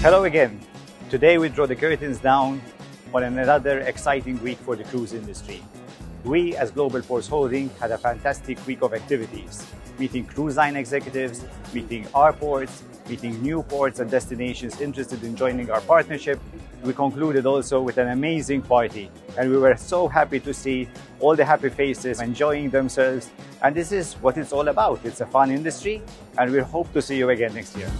Hello again, today we draw the curtains down on another exciting week for the cruise industry. We, as Global Ports Holding, had a fantastic week of activities, meeting cruise line executives, meeting our ports, meeting new ports and destinations interested in joining our partnership. We concluded also with an amazing party, and we were so happy to see all the happy faces enjoying themselves. And this is what it's all about. It's a fun industry, and we hope to see you again next year.